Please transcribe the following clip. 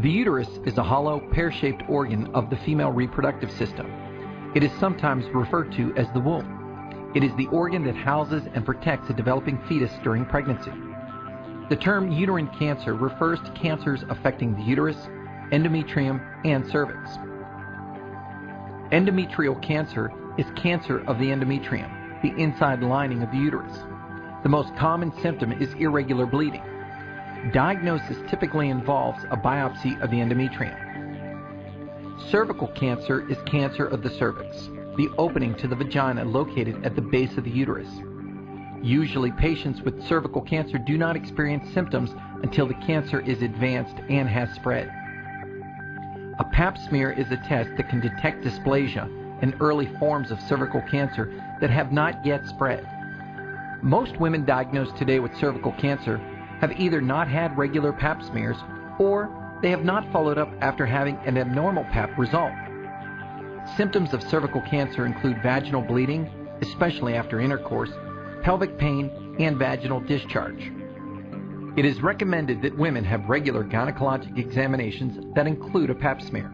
The uterus is a hollow, pear-shaped organ of the female reproductive system. It is sometimes referred to as the womb. It is the organ that houses and protects a developing fetus during pregnancy. The term uterine cancer refers to cancers affecting the uterus, endometrium, and cervix. Endometrial cancer is cancer of the endometrium, the inside lining of the uterus. The most common symptom is irregular bleeding. Diagnosis typically involves a biopsy of the endometrium. Cervical cancer is cancer of the cervix, the opening to the vagina located at the base of the uterus. Usually, patients with cervical cancer do not experience symptoms until the cancer is advanced and has spread. A pap smear is a test that can detect dysplasia and early forms of cervical cancer that have not yet spread. Most women diagnosed today with cervical cancer have either not had regular pap smears or they have not followed up after having an abnormal pap result. Symptoms of cervical cancer include vaginal bleeding, especially after intercourse, pelvic pain, and vaginal discharge. It is recommended that women have regular gynecologic examinations that include a pap smear.